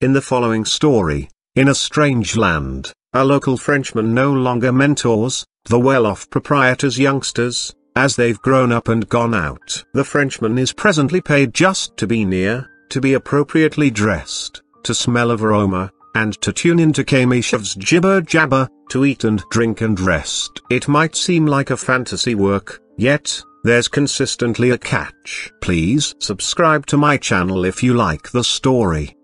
In the following story, in a strange land, a local Frenchman no longer mentors the well-off proprietor's youngsters, as they've grown up and gone out. The Frenchman is presently paid just to be near, to be appropriately dressed, to smell of aroma, and to tune into Kamyshev's jibber jabber, to eat and drink and rest. It might seem like a fantasy work, yet, there's consistently a catch. Please subscribe to my channel if you like the story.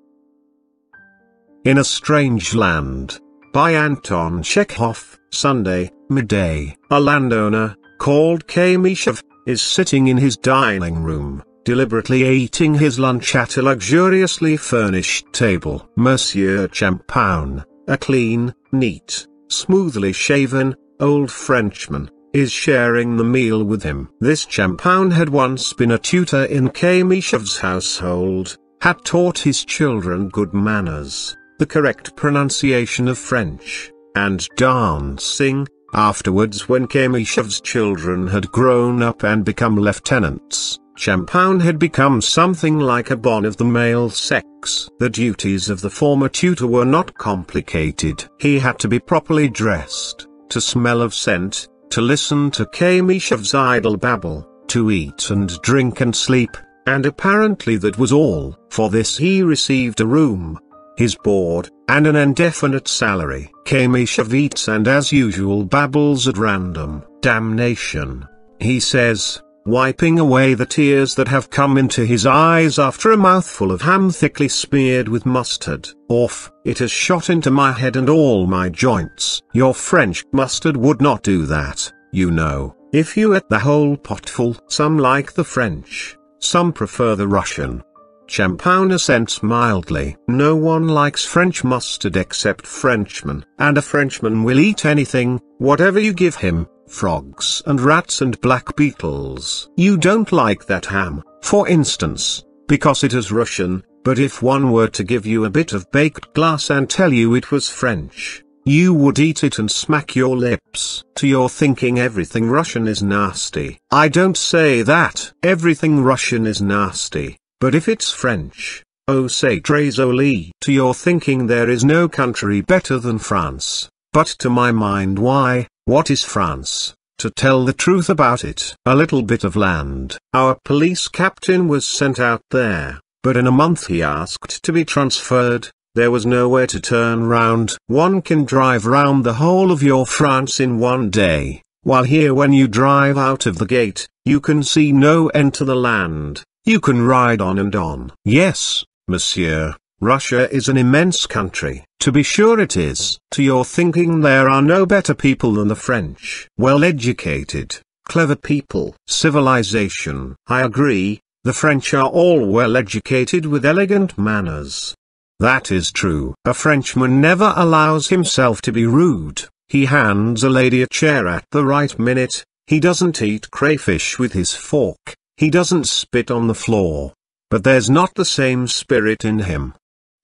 In a Strange Land. By Anton Chekhov, Sunday, midday. A landowner, called Kamyshev, is sitting in his dining room, deliberately eating his lunch at a luxuriously furnished table. Monsieur Champoun, a clean, neat, smoothly shaven, old Frenchman, is sharing the meal with him. This Champoun had once been a tutor in Kamyshev's household, had taught his children good manners, the correct pronunciation of French, and dancing, afterwards when Kamyshev's children had grown up and become lieutenants. Champoun had become something like a bonne of the male sex. The duties of the former tutor were not complicated. He had to be properly dressed, to smell of scent, to listen to Kamyshev's idle babble, to eat and drink and sleep, and apparently that was all. For this he received a room, his board, and an indefinite salary. Kamyshev eats and as usual babbles at random. Damnation, he says, wiping away the tears that have come into his eyes after a mouthful of ham thickly smeared with mustard. Off, it has shot into my head and all my joints. Your French mustard would not do that, you know, if you ate the whole potful. Some like the French, some prefer the Russian. Champoun assents mildly. No one likes French mustard except Frenchmen, and a Frenchman will eat anything, whatever you give him, frogs and rats and black beetles. You don't like that ham, for instance, because it is Russian, but if one were to give you a bit of baked glass and tell you it was French, you would eat it and smack your lips. To your thinking everything Russian is nasty. I don't say that. Everything Russian is nasty. But if it's French, oh say trésoli. To your thinking there is no country better than France. But to my mind why, what is France? To tell the truth about it, a little bit of land. Our police captain was sent out there, but in a month he asked to be transferred, there was nowhere to turn round. One can drive round the whole of your France in one day, while here when you drive out of the gate, you can see no end to the land. You can ride on and on. Yes, monsieur, Russia is an immense country. To be sure it is. To your thinking there are no better people than the French. Well educated, clever people. Civilization. I agree, the French are all well educated with elegant manners. That is true. A Frenchman never allows himself to be rude. He hands a lady a chair at the right minute, he doesn't eat crayfish with his fork, he doesn't spit on the floor. But there's not the same spirit in him.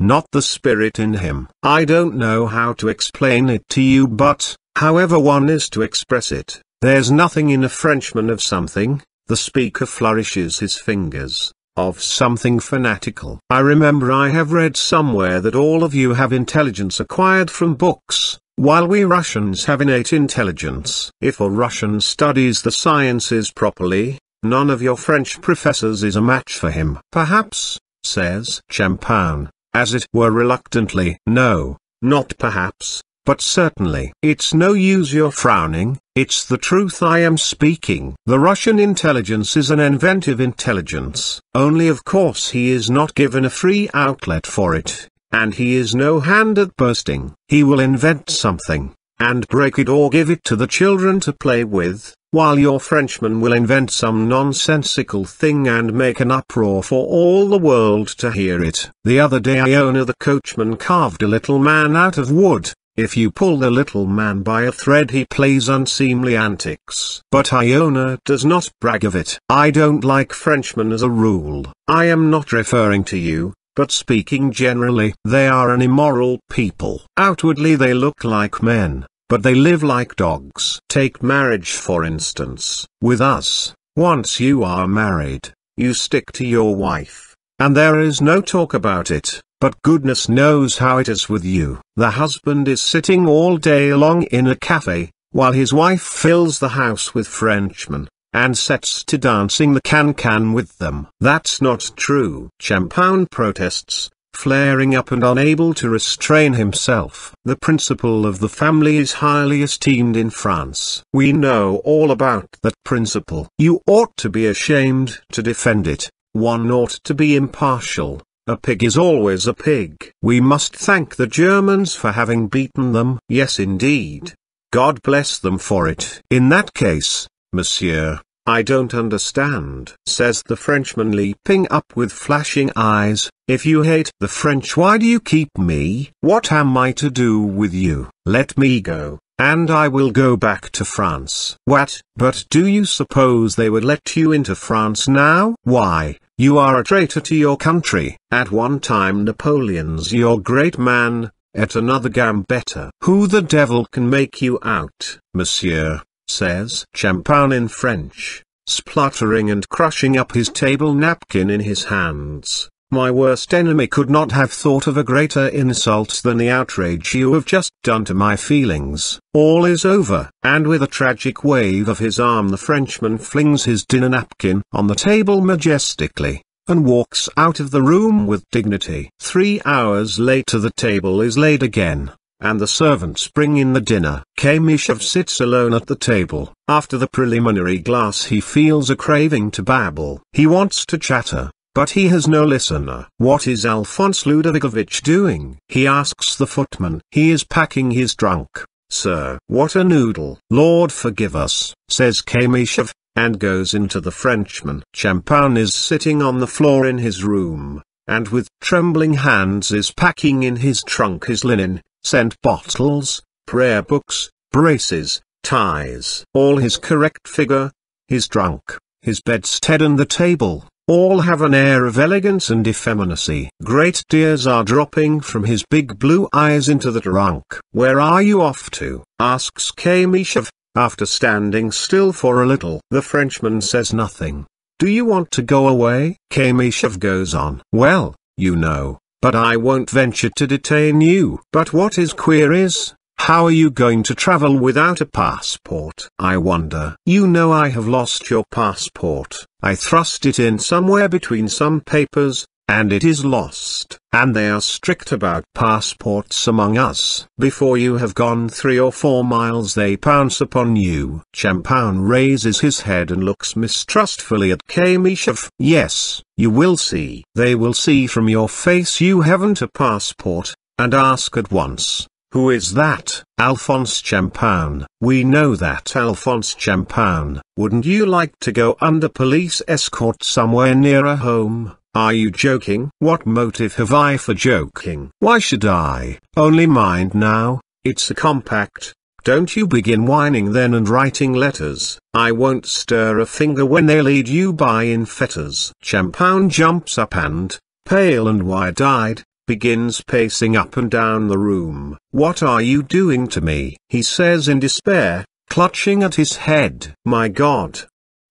Not the spirit in him. I don't know how to explain it to you but, however one is to express it, there's nothing in a Frenchman of something, the speaker flourishes his fingers, of something fanatical. I remember I have read somewhere that all of you have intelligence acquired from books, while we Russians have innate intelligence. If a Russian studies the sciences properly, None of your French professors is a match for him. Perhaps, says Champoun, as it were reluctantly. No, not perhaps, but certainly. It's no use your frowning, it's the truth I am speaking. The Russian intelligence is an inventive intelligence, only of course he is not given a free outlet for it, and he is no hand at boasting. He will invent something, and break it or give it to the children to play with, while your Frenchman will invent some nonsensical thing and make an uproar for all the world to hear it. The other day Iona the coachman carved a little man out of wood. If you pull the little man by a thread he plays unseemly antics. But Iona does not brag of it. I don't like Frenchmen as a rule. I am not referring to you, but speaking generally. They are an immoral people. Outwardly they look like men, but they live like dogs. Take marriage for instance. With us, once you are married, you stick to your wife, and there is no talk about it. but goodness knows how it is with you. The husband is sitting all day long in a cafe, while his wife fills the house with Frenchmen, and sets to dancing the can-can with them. That's not true. Champagne protests, flaring up and unable to restrain himself. The principle of the family is highly esteemed in France. We know all about that principle. You ought to be ashamed to defend it. One ought to be impartial. A pig is always a pig. We must thank the Germans for having beaten them. Yes indeed. God bless them for it. In that case, monsieur, I don't understand, says the Frenchman leaping up with flashing eyes, if you hate the French why do you keep me? What am I to do with you? Let me go, and I will go back to France. What? But do you suppose they would let you into France now? Why, you are a traitor to your country. At one time Napoleon's your great man, at another Gambetta. Who the devil can make you out, monsieur? Says Champagne in French, spluttering and crushing up his table napkin in his hands. My worst enemy could not have thought of a greater insult than the outrage you have just done to my feelings. All is over. And with a tragic wave of his arm the Frenchman flings his dinner napkin on the table majestically, and walks out of the room with dignity. Three hours later the table is laid again, and the servants bring in the dinner. Kamyshev sits alone at the table. After the preliminary glass he feels a craving to babble. He wants to chatter, but he has no listener. What is Alphonse Ludovikovich doing? He asks the footman. He is packing his trunk, sir. What a noodle. Lord forgive us, says Kamyshev, and goes into the Frenchman. Champagne is sitting on the floor in his room, and with trembling hands is packing in his trunk his linen, scent bottles, prayer books, braces, ties. All his correct figure, his trunk, his bedstead and the table, all have an air of elegance and effeminacy. Great tears are dropping from his big blue eyes into the trunk. Where are you off to? asks Kamyshev, after standing still for a little. The Frenchman says nothing. Do you want to go away? Kamyshev goes on. Well, you know, but I won't venture to detain you. But what is queer is, how are you going to travel without a passport? I wonder. You know I have lost your passport. I thrust it in somewhere between some papers, and it is lost. And they are strict about passports among us. Before you have gone three or four miles they pounce upon you. Champagne raises his head and looks mistrustfully at Kamyshev. Yes, you will see. They will see from your face you haven't a passport, and ask at once, who is that? Alphonse Champagne. We know that Alphonse Champagne. Wouldn't you like to go under police escort somewhere nearer home? Are you joking? What motive have I for joking? Why should I? Only mind now, it's a compact. Don't you begin whining then and writing letters. I won't stir a finger when they lead you by in fetters. Champagne jumps up and, pale and wide-eyed, begins pacing up and down the room. What are you doing to me? He says in despair, clutching at his head. My God,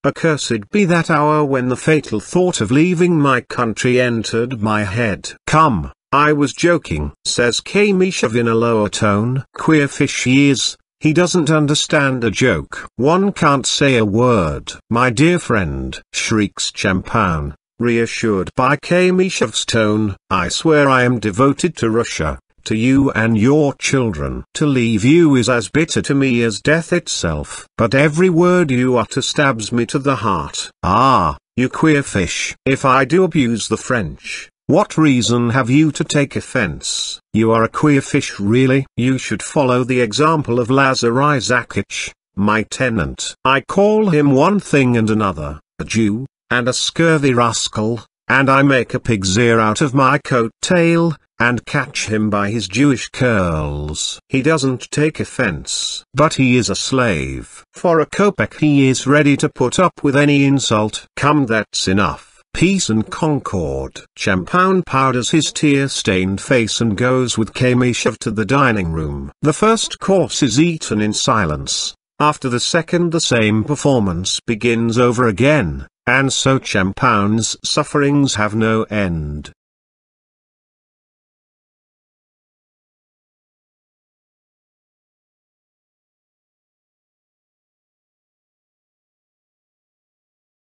Accursed be that hour when the fatal thought of leaving my country entered my head. Come, I was joking, says Kamyshev in a lower tone. Queer fish he is, he doesn't understand a joke. One can't say a word. My dear friend, shrieks Champagne, reassured by Kamyshev's tone. I swear I am devoted to Russia to you and your children. To leave you is as bitter to me as death itself. But every word you utter stabs me to the heart. Ah, you queer fish. If I do abuse the French, what reason have you to take offense? You are a queer fish really. You should follow the example of Lazar Isakich, my tenant. I call him one thing and another, a Jew, and a scurvy rascal, and I make a pig's ear out of my coat tail, and catch him by his Jewish curls. He doesn't take offense. But he is a slave. For a kopeck he is ready to put up with any insult. Come that's enough. Peace and concord. Champagne powders his tear-stained face and goes with Kamyshev to the dining room. The first course is eaten in silence. After the second the same performance begins over again, and so Champagne's sufferings have no end.